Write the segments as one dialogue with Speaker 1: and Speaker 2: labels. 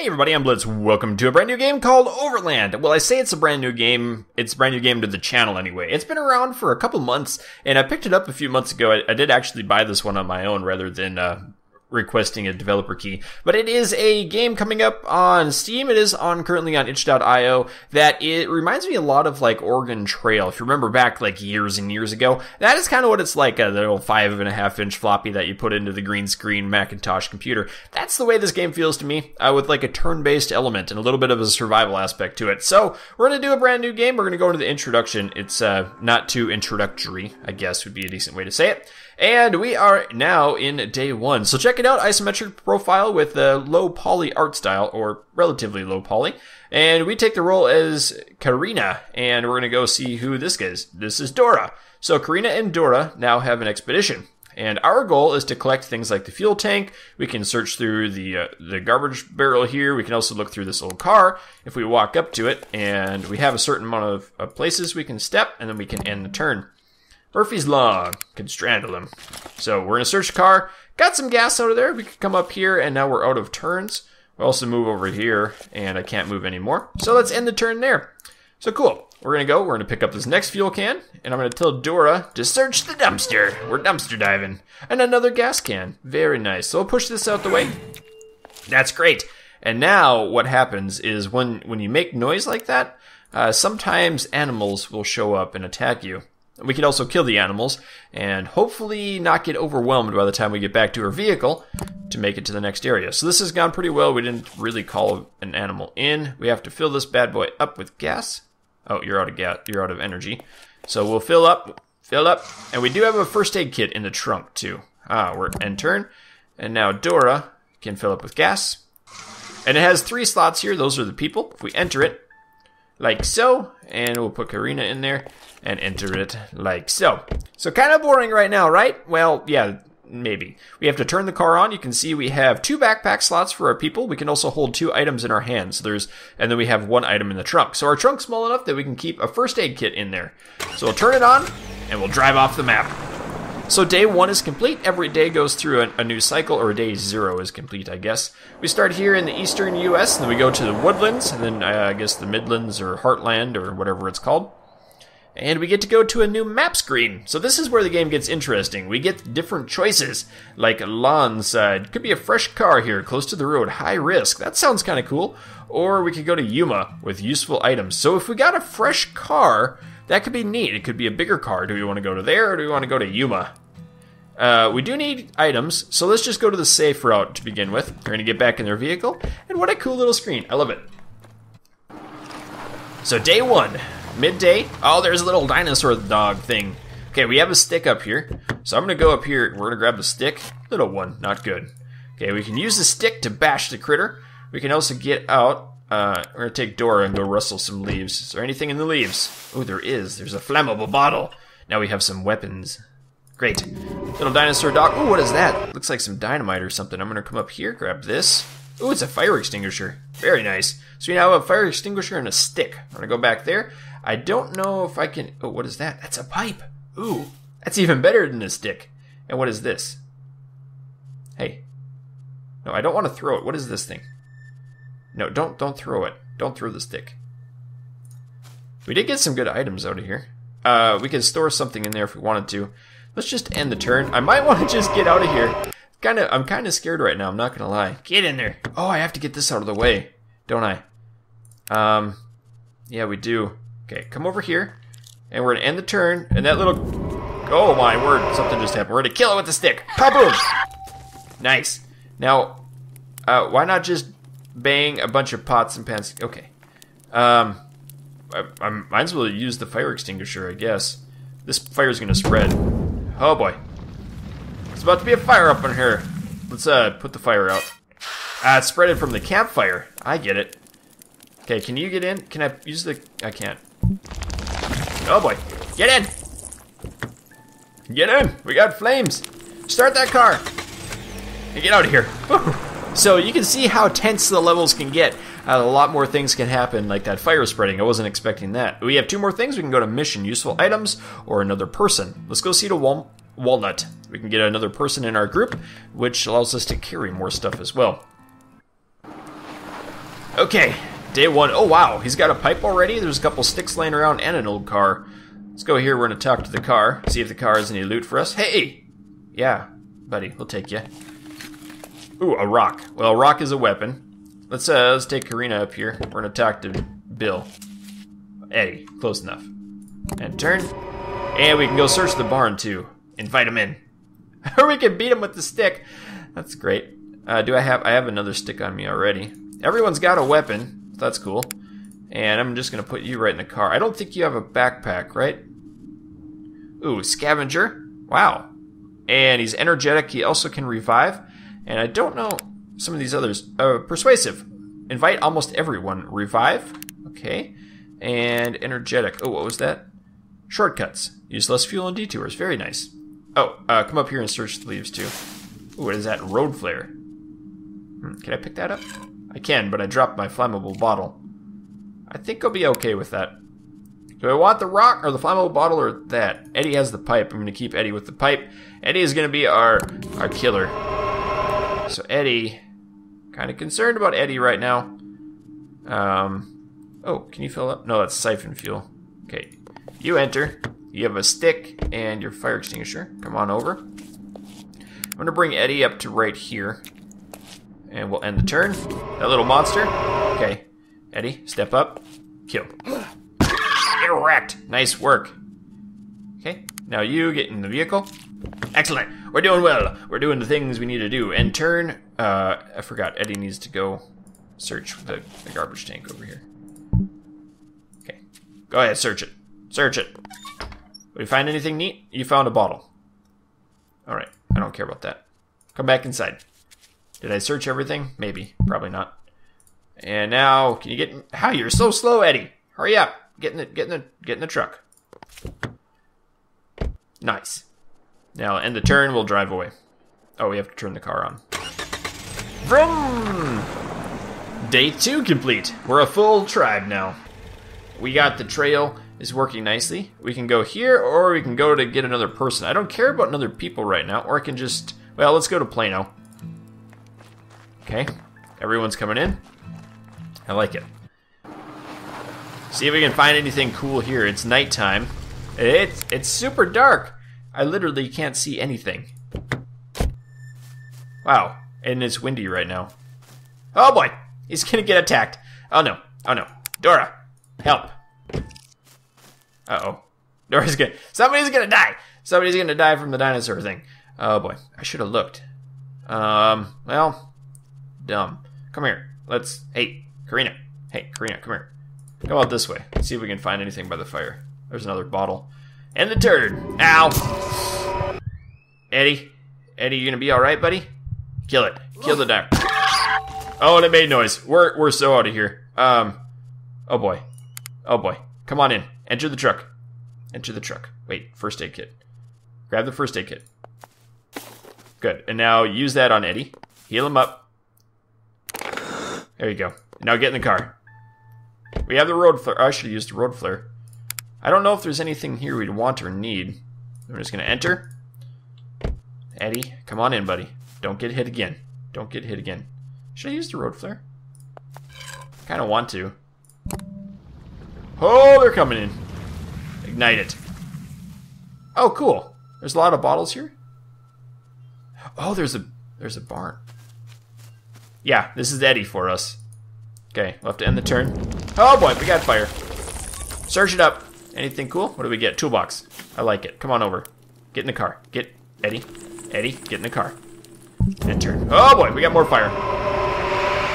Speaker 1: Hey everybody, I'm Blitz. Welcome to a brand new game called Overland. Well, I say it's a brand new game. It's a brand new game to the channel anyway. It's been around for a couple months, and I picked it up a few months ago. I, I did actually buy this one on my own rather than uh, requesting a developer key. But it is a game coming up on Steam. It is on currently on itch.io that it reminds me a lot of like Oregon Trail. If you remember back like years and years ago, that is kind of what it's like, a little five and a half inch floppy that you put into the green screen Macintosh computer. That's the way this game feels to me, uh, with like a turn-based element and a little bit of a survival aspect to it. So we're going to do a brand new game. We're going to go into the introduction. It's uh, not too introductory, I guess would be a decent way to say it. And we are now in day one. So check it out, isometric profile with a low poly art style, or relatively low poly. And we take the role as Karina, and we're gonna go see who this is. This is Dora. So Karina and Dora now have an expedition. And our goal is to collect things like the fuel tank. We can search through the uh, the garbage barrel here. We can also look through this old car if we walk up to it, and we have a certain amount of, of places we can step, and then we can end the turn. Murphy's Law can strangle him. So we're gonna search the car. Got some gas out of there. We could come up here, and now we're out of turns. We also move over here, and I can't move anymore. So let's end the turn there. So cool. We're gonna go. We're gonna pick up this next fuel can, and I'm gonna tell Dora to search the dumpster. We're dumpster diving, and another gas can. Very nice. So we'll push this out the way. That's great. And now what happens is when when you make noise like that, uh, sometimes animals will show up and attack you. We can also kill the animals and hopefully not get overwhelmed by the time we get back to our vehicle to make it to the next area. So this has gone pretty well. We didn't really call an animal in. We have to fill this bad boy up with gas. Oh, you're out of gas. You're out of energy. So we'll fill up, fill up, and we do have a first aid kit in the trunk too. Ah, we're end turn, and now Dora can fill up with gas. And it has three slots here. Those are the people. If we enter it, like so, and we'll put Karina in there and enter it like so. So kind of boring right now, right? Well, yeah, maybe. We have to turn the car on. You can see we have two backpack slots for our people. We can also hold two items in our hands. So there's, and then we have one item in the trunk. So our trunk's small enough that we can keep a first aid kit in there. So we'll turn it on and we'll drive off the map. So day one is complete. Every day goes through a, a, new cycle, or day zero is complete, I guess. We start here in the eastern U.S., and then we go to the woodlands, and then uh, I guess the Midlands or Heartland or whatever it's called. And we get to go to a new map screen. So this is where the game gets interesting. We get different choices, like lawn side. Could be a fresh car here, close to the road, high risk. That sounds kind of cool. Or we could go to Yuma with useful items. So if we got a fresh car, that could be neat. It could be a bigger car. Do we want to go to there or do we want to go to Yuma? Uh, we do need items, so let's just go to the safe route to begin with. We're going to get back in their vehicle, and what a cool little screen. I love it. So day one, midday. Oh, there's a little dinosaur dog thing. Okay, we have a stick up here. So I'm going to go up here. We're going to grab the stick. Little one, not good. Okay, we can use the stick to bash the critter. We can also get out. Uh, we're to take Dora and go rustle some leaves. Is there anything in the leaves? Oh, there is. There's a flammable bottle. Now we have some weapons. Great. Little dinosaur dog. Oh, what is that? Looks like some dynamite or something. I'm gonna come up here, grab this. Oh, it's a fire extinguisher. Very nice. So we now have a fire extinguisher and a stick. I'm gonna go back there. I don't know if I can. Oh, what is that? That's a pipe. Ooh, that's even better than a stick. And what is this? Hey. No, I don't want to throw it. What is this thing? No, don't don't throw it. Don't throw the stick. We did get some good items out of here. Uh, we could store something in there if we wanted to. Let's just end the turn. I might want to just get out of here. Kind of, I'm kind of scared right now. I'm not gonna lie. Get in there. Oh, I have to get this out of the way, don't I? Um, yeah, we do. Okay, come over here, and we're gonna end the turn. And that little, oh my word, something just happened. We're gonna kill it with the stick. Kaboom! Nice. Now, uh, why not just bang a bunch of pots and pans? Okay. Um, I, I might as well use the fire extinguisher, I guess. This fire is gonna spread. Oh boy. There's about to be a fire up in here. Let's uh put the fire out. Ah, it's spreading from the campfire. I get it. Okay, can you get in? Can I use the... I can't. Oh boy. Get in! Get in! We got flames! Start that car! And get out of here. So you can see how tense the levels can get. Uh, a lot more things can happen, like that fire spreading. I wasn't expecting that. We have two more things. We can go to mission, useful items, or another person. Let's go see the wal- walnut. We can get another person in our group, which allows us to carry more stuff as well. Okay, day one. Oh wow, he's got a pipe already. There's a couple sticks laying around and an old car. Let's go here. We're gonna talk to the car, see if the car has any loot for us. Hey, yeah, buddy, we'll take you. Ooh, a rock. Well, a rock is a weapon. Let's uh, let's take Karina up here. We're gonna talk to Bill. Eddie, close enough. And turn. And we can go search the barn too. Invite him in. or we can beat him with the stick. That's great. Uh, do I have? I have another stick on me already. Everyone's got a weapon. That's cool. And I'm just gonna put you right in the car. I don't think you have a backpack, right? Ooh, scavenger. Wow. And he's energetic. He also can revive. And I don't know some of these others. Uh, persuasive. Invite almost everyone. Revive. Okay. And energetic. Oh, what was that? Shortcuts. Use less fuel and detours. Very nice. Oh, uh, come up here and search the leaves too. Ooh, what is that? Road flare. Hmm, can I pick that up? I can, but I dropped my flammable bottle. I think I'll be okay with that. Do I want the rock or the flammable bottle or that? Eddie has the pipe. I'm going to keep Eddie with the pipe. Eddie is going to be our our killer. So Eddie, kind of concerned about Eddie right now. Um, oh, can you fill up? No, that's siphon fuel. Okay, you enter. You have a stick and your fire extinguisher. Come on over. I'm to bring Eddie up to right here. And we'll end the turn. That little monster. Okay. Eddie, step up. Kill. Get wrecked. Nice work. Okay. Now you get in the vehicle. Excellent. We're doing well. We're doing the things we need to do. And turn. Uh, I forgot. Eddie needs to go search the, the garbage tank over here. Okay. Go ahead. Search it. Search it. Did you find anything neat? You found a bottle. Alright, I don't care about that. Come back inside. Did I search everything? Maybe. Probably not. And now, can you get... How? You're so slow, Eddie. Hurry up. Get in the, get in the, get in the truck. Nice. Now, end the turn. We'll drive away. Oh, we have to turn the car on. Vroom! Day two complete. We're a full tribe now. We got the trail is working nicely. We can go here, or we can go to get another person. I don't care about another people right now, or I can just... Well, let's go to Plano. Okay, everyone's coming in. I like it. See if we can find anything cool here. It's nighttime. It's, it's super dark. I literally can't see anything. Wow, and it's windy right now. Oh boy, he's gonna get attacked. Oh no, oh no. Dora, help. Uh-oh. Dora's gonna- Somebody's gonna die! Somebody's gonna die from the dinosaur thing. Oh boy, I should have looked. Um, well, dumb. Come here. Let's- Hey, Karina. Hey, Karina, come here. Go out this way. See if we can find anything by the fire. There's another bottle. And the turd! Ow! Eddie? Eddie, you're gonna be alright, buddy? Kill it. Kill the duck. Oh, and it made noise. We're, we're so out of here. Um, oh boy. Oh boy. Come on in. Enter the truck. Enter the truck. Wait, first aid kit. Grab the first aid kit. Good. And now use that on Eddie. Heal him up. There you go. Now get in the car. We have the road flare. Oh, I should used the road flare. I don't know if there's anything here we'd want or need. I'm just going to enter. Eddie, come on in, buddy. Don't get hit again. Don't get hit again. Should I use the road flare? kind of want to. Oh, they're coming in. Ignite it. Oh, cool. There's a lot of bottles here. Oh, there's a there's a barn. Yeah, this is Eddie for us. Okay, we'll have to end the turn. Oh boy, we got fire. Search it up. Anything cool? What do we get? Toolbox. I like it. Come on over. Get in the car. Get Eddie. Eddie, get in the car. Enter. Oh boy, we got more fire.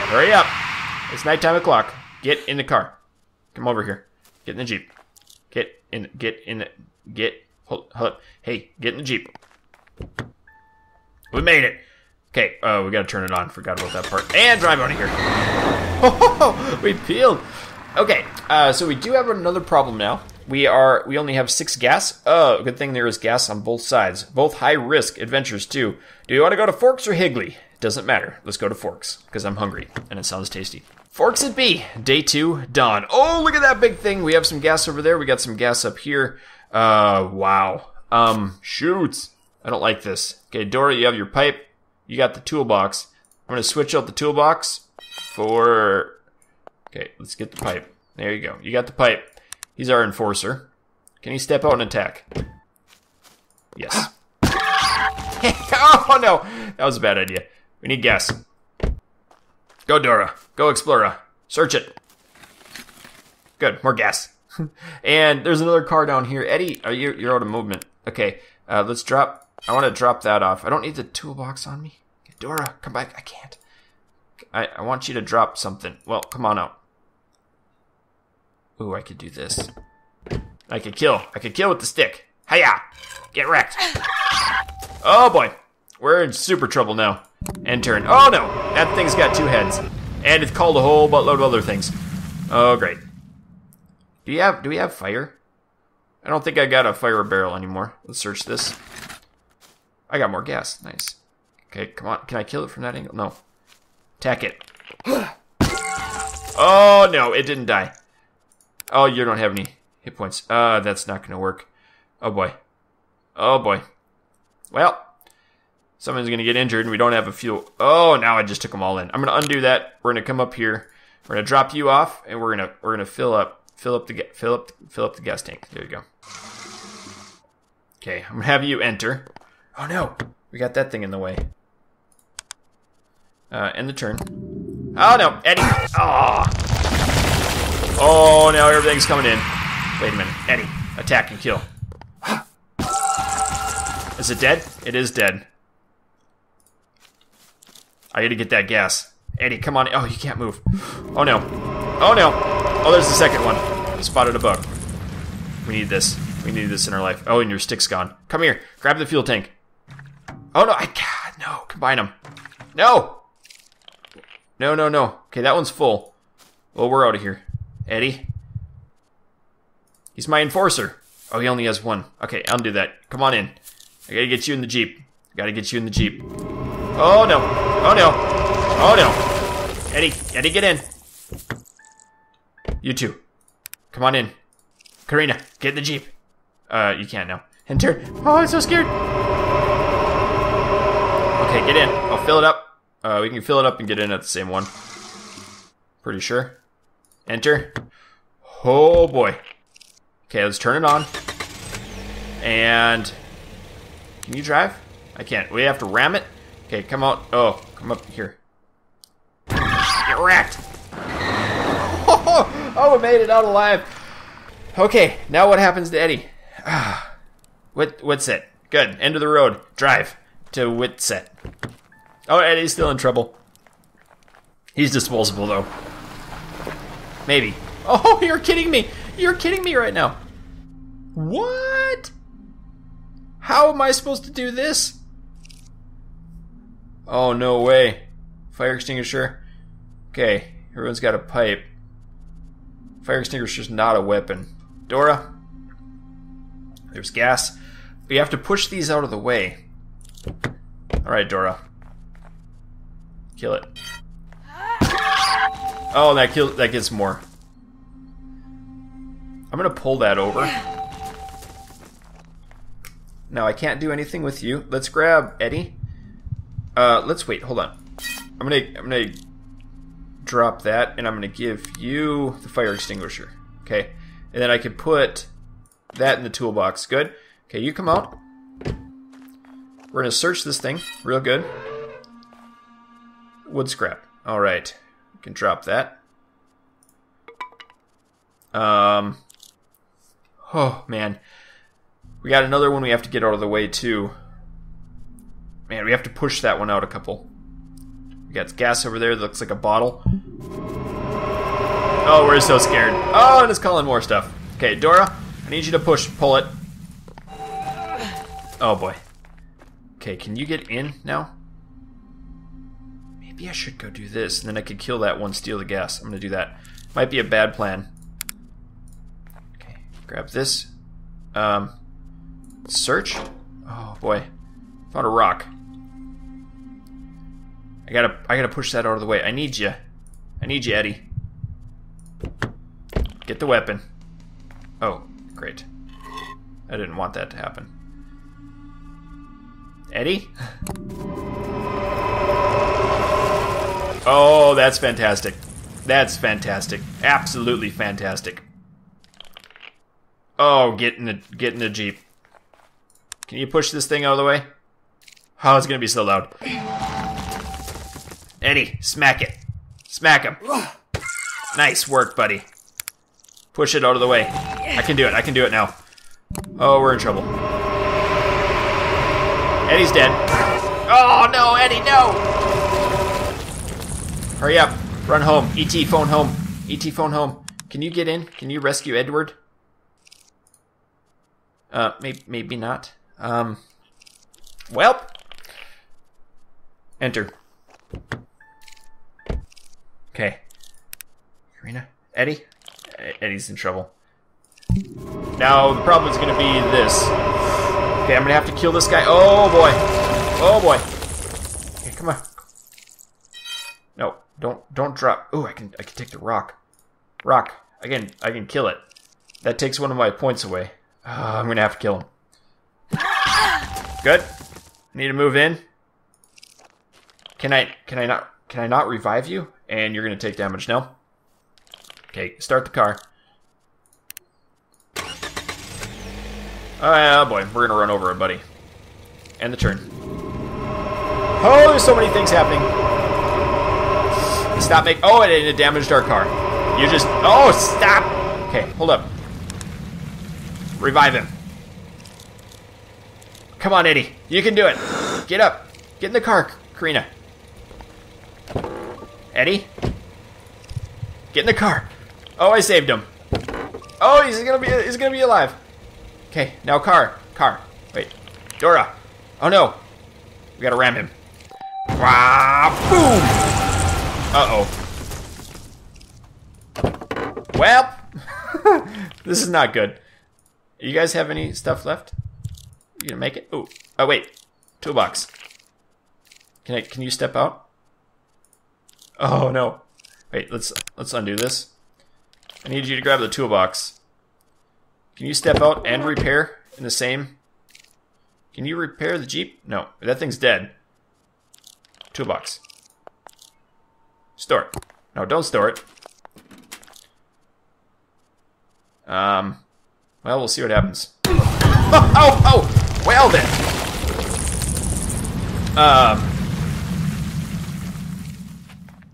Speaker 1: Hurry up. It's nighttime o'clock. Get in the car. Come over here. Get in the Jeep. Get in, get in, the, get, hold, hold up. Hey, get in the Jeep. We made it. Okay, uh, we gotta turn it on. Forgot about that part. And drive out of here. Oh, we peeled. Okay, uh, so we do have another problem now. We are, we only have six gas. Oh, good thing there is gas on both sides. Both high risk adventures too. Do you want to go to Forks or Higley? Doesn't matter. Let's go to Forks, because I'm hungry, and it sounds tasty. Forks it be. Day two, dawn. Oh, look at that big thing. We have some gas over there. We got some gas up here. Uh, wow. Um, shoots. I don't like this. Okay, Dora, you have your pipe. You got the toolbox. I'm to switch out the toolbox for Okay, let's get the pipe. There you go. You got the pipe. He's our enforcer. Can he step out and attack? Yes. oh no! That was a bad idea. We need gas. Go, Dora. Go, Explorer. Search it. Good. More gas. and there's another car down here. Eddie, are you, you're out of movement. Okay, uh, let's drop. I want to drop that off. I don't need the toolbox on me. Dora, come back. I can't. I, I want you to drop something. Well, come on out. Ooh, I could do this. I could kill. I could kill with the stick. Hiya! Get wrecked. Oh boy. We're in super trouble now. And turn. Oh no! That thing's got two heads. And it's called a whole buttload of other things. Oh great. Do you have do we have fire? I don't think I got a fire barrel anymore. Let's search this. I got more gas. Nice. Okay, come on. Can I kill it from that angle? No. Attack it. oh no, it didn't die. Oh, you don't have any hit points. Uh, that's not gonna work. Oh boy. Oh boy. Well, someone's gonna get injured and we don't have a fuel. Oh, now I just took them all in. I'm gonna undo that. We're gonna come up here. We're gonna drop you off and we're gonna we're gonna fill up fill up the fill up fill up the gas tank. There you go. Okay, I'm gonna have you enter. Oh no, we got that thing in the way. Uh, end the turn. Oh no, Eddie. Oh. Oh, now everything's coming in. Wait a minute, Eddie, attack and kill. Is it dead? It is dead. I gotta get that gas. Eddie, come on. Oh, you can't move. Oh no. Oh no. Oh, there's the second one. I spotted a bug. We need this. We need this in our life. Oh, and your stick's gone. Come here. Grab the fuel tank. Oh no, I can't. No, combine them. No! No, no, no. Okay, that one's full. Well, we're out of here. Eddie? He's my enforcer. Oh, he only has one. Okay, undo that. Come on in. I gotta get you in the Jeep. I gotta get you in the Jeep. Oh, no. Oh, no. Oh, no. Eddie, Eddie, get in. You two. Come on in. Karina, get in the Jeep. Uh, you can't now. Enter. Oh, I'm so scared. Okay, get in. I'll fill it up. Uh, we can fill it up and get in at the same one. Pretty sure. Enter. Oh boy. Okay, let's turn it on. And can you drive? I can't. We have to ram it. Okay, come out. Oh, come up here. Get wrecked. Oh, we made it out alive. Okay, now what happens to Eddie? Ah, what what's it? Good. End of the road. Drive to Witset. Oh, Eddie's still in trouble. He's disposable though. Maybe. Oh, you're kidding me! You're kidding me right now. What? How am I supposed to do this? Oh, no way. Fire extinguisher. Okay, everyone's got a pipe. Fire extinguisher's not a weapon. Dora, there's gas. We have to push these out of the way. Alright, Dora. Kill it. Oh, that kill that gets more. I'm gonna pull that over. Now I can't do anything with you. Let's grab Eddie. Uh, let's wait. Hold on. I'm gonna I'm gonna drop that, and I'm gonna give you the fire extinguisher. Okay, and then I can put that in the toolbox. Good. Okay, you come out. We're gonna search this thing real good. Wood scrap. All right, we can drop that. Um. Oh man, we got another one we have to get out of the way too. Man, we have to push that one out a couple. We got gas over there that looks like a bottle. Oh, we're so scared. Oh, and it's calling more stuff. Okay, Dora, I need you to push, pull it. Oh boy. Okay, can you get in now? Maybe I should go do this, and then I could kill that one, steal the gas. I'm gonna do that. Might be a bad plan. Grab this. Um, search. Oh boy, found a rock. I gotta, I gotta push that out of the way. I need you. I need you, Eddie. Get the weapon. Oh, great. I didn't want that to happen. Eddie? Oh, that's fantastic. That's fantastic. Absolutely fantastic. Oh, get in the get in the jeep. Can you push this thing out of the way? Oh, it's gonna be so loud. Eddie, smack it. Smack him. Nice work, buddy. Push it out of the way. I can do it. I can do it now. Oh, we're in trouble. Eddie's dead. Oh, no, Eddie, no! Hurry up. Run home. ET, phone home. ET, phone home. Can you get in? Can you rescue Edward? Uh, maybe, maybe not. Um, well. Enter. Okay. Karina? Eddie? Eddie's in trouble. Now, the problem is going to be this. Okay, I'm going to have to kill this guy. Oh, boy. Oh, boy. Okay, come on. No, don't don't drop. Oh, I can I can take the rock. Rock. Can I can kill it. That takes one of my points away. Uh, I'm to have to kill him. Good. Need to move in. Can I can I not can I not revive you? And you're to take damage now. Okay, start the car. Oh boy, we're gonna run over it, buddy. And the turn. Oh, there's so many things happening. Stop make. Oh, it, it damaged our car. You just. Oh, stop. Okay, hold up. Revive him. Come on, Eddie. You can do it. Get up. Get in the car, Karina. Eddie. Get in the car. Oh, I saved him. Oh, he's gonna be. He's gonna be alive. Okay, now car. Car. Wait. Dora. Oh no. We gotta ram him. Wah, boom! Uh-oh. Well, this is not good. You guys have any stuff left? You gonna make it? Oh, oh wait. Toolbox. Can I, can you step out? Oh no. Wait, let's, let's undo this. I need you to grab the toolbox. Can you step out and repair in the same? Can you repair the Jeep? No, that thing's dead. Toolbox. Store it. No, don't store it. Um, well, we'll see what happens. Oh, oh, oh! Well then. Um,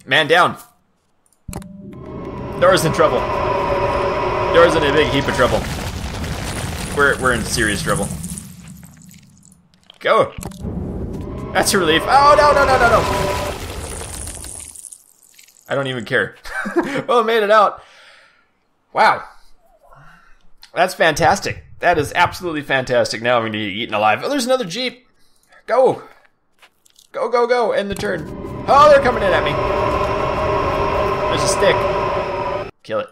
Speaker 1: man down. Dora's in trouble. Dora's in a big heap of trouble. We're, we're in serious trouble. Go. That's a relief. Oh, no, no, no, no, no. I don't even care. well, made it out. Wow. That's fantastic. That is absolutely fantastic. Now I'm going to be eaten alive. Oh, there's another Jeep. Go. Go, go, go. End the turn. Oh, they're coming in at me. There's a stick. Kill it.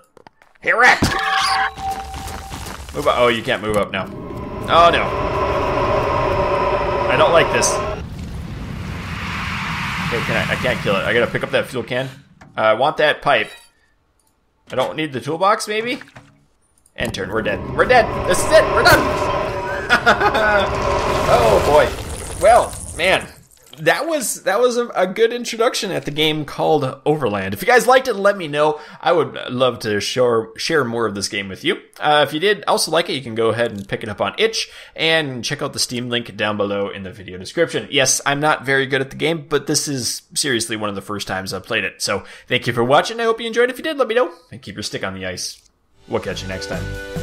Speaker 1: Hey, rat! Move up. Oh, you can't move up now. Oh, no. I don't like this. Okay, can I? I can't kill it. I gotta pick up that fuel can. Uh, I want that pipe. I don't need the toolbox, maybe? And turn. We're dead. We're dead. This is it. We're done. oh boy. Well, man, that was that was a, a, good introduction at the game called Overland. If you guys liked it, let me know. I would love to share share more of this game with you. Uh, if you did also like it, you can go ahead and pick it up on itch and check out the Steam link down below in the video description. Yes, I'm not very good at the game, but this is seriously one of the first times I've played it. So thank you for watching. I hope you enjoyed. If you did, let me know and keep your stick on the ice. We'll catch you next time.